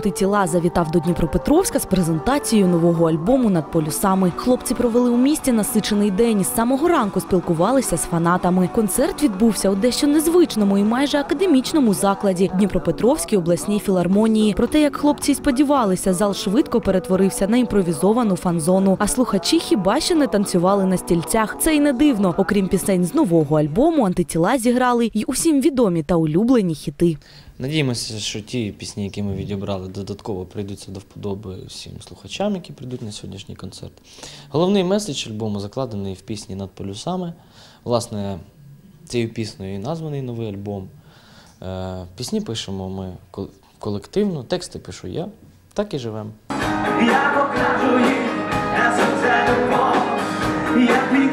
антитіла завітав до Дніпропетровська з презентацією нового альбому над полюсами. Хлопці провели у місті насичений день і з самого ранку спілкувалися з фанатами. Концерт відбувся у дещо незвичному і майже академічному закладі Дніпропетровській обласній філармонії. Проте, як хлопці й сподівалися, зал швидко перетворився на імпровізовану фан-зону. А слухачі хіба що не танцювали на стільцях. Це й не дивно. Окрім пісень з нового альбому, антитіла зіграли й усім відомі та улюблені хіти. Надіємося, що ті пісні, які ми відібрали, додатково прийдуться до вподоби всім слухачам, які прийдуть на сьогоднішній концерт. Головний меседж альбому закладений в пісні над полюсами. Власне, цією піснею і названий новий альбом. Е, Пісні пишемо ми колективно, тексти пишу я, так і живемо. Я покажу їм, я це любов, як мій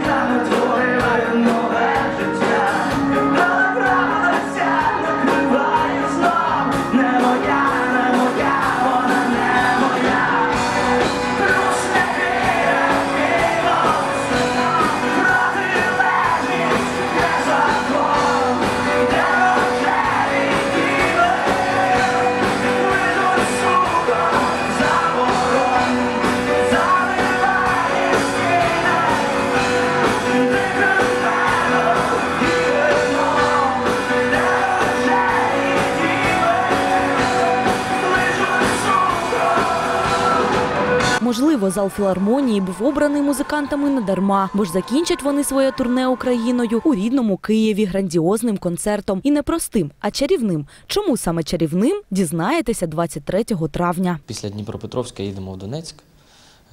Можливо, зал філармонії був обраний музикантами не дарма, бо ж закінчать вони своє турне Україною у рідному Києві грандіозним концертом і не простим, а чарівним. Чому саме чарівним дізнаєтеся 23 травня. Після Дніпропетровська їдемо в Донецьк.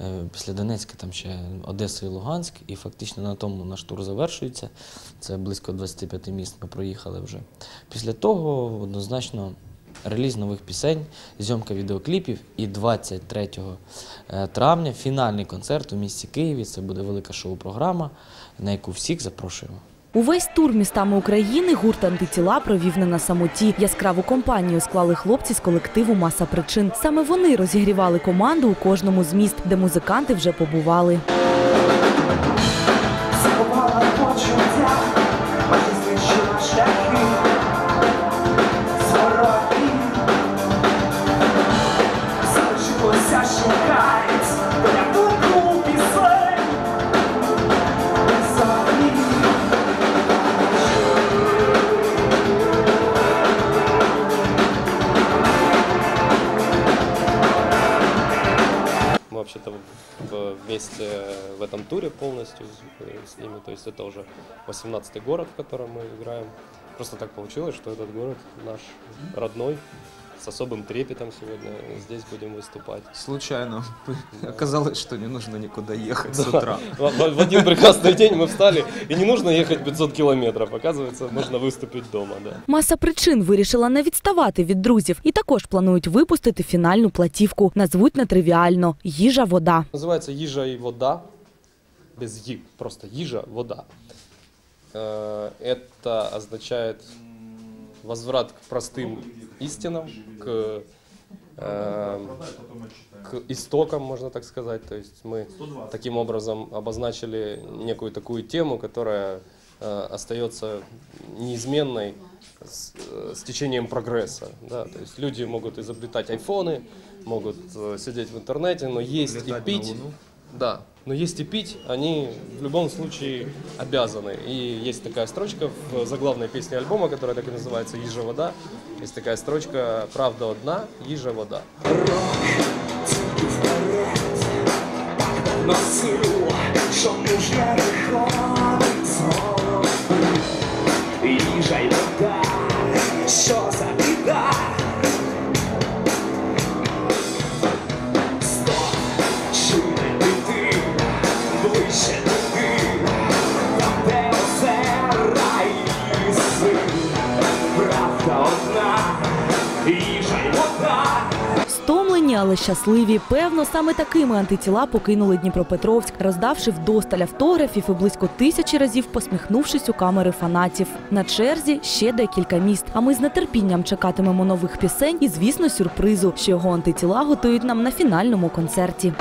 Е, Після Донецька там ще Одеса і Луганськ, і фактично на тому наш тур завершується. Це близько 25 міст ми проїхали вже. Після того однозначно реліз нових пісень, зйомка відеокліпів і 23 е, травня фінальний концерт у місті Києві. Це буде велика шоу-програма, на яку всіх запрошуємо. Увесь тур містами України гурт антитіла провів не на самоті. Яскраву компанію склали хлопці з колективу Маса причин. Саме вони розігрівали команду у кожному з міст, де музиканти вже побували. Вместе в этом туре полностью с, э, с ними. То есть это уже 18-й город, в котором мы играем. Просто так получилось, что этот город наш родной. С особым трепетом сегодня здесь будем выступать. Случайно оказалось, что не нужно никуда ехать с утра. В, в- в один прекрасный день мы встали, и не нужно ехать 500 километров. Оказывается, можно выступить дома, да. Маса причин вирішила не відставати від друзів і також планують випустити фінальну платівку. Назвуть нетривіально їжа, вода. Называется «Ежа и вода». Без «и», просто «Ежа, вода». Э, Это означает возврат к простым истинам, к, э, к истокам, можно так сказать. То есть мы таким образом обозначили некую такую тему, которая э, остается неизменной с, э, с течением прогресса. Да? То есть люди могут изобретать айфоны, могут э, сидеть в интернете, но есть и пить. Да, но есть и пить они в любом случае обязаны. И есть такая строчка в заглавной песне альбома, которая так и называется «Ежа вода». Есть такая строчка «Правда одна, ежа вода». Носило, що мужня виходить Їжа й вода, Але щасливі. Певно, саме такими антитіла покинули Дніпропетровськ, роздавши вдосталь автографів і близько тисячі разів посміхнувшись у камери фанатів. На черзі ще декілька міст. А ми з нетерпінням чекатимемо нових пісень і, звісно, сюрпризу, що його антитіла готують нам на фінальному концерті.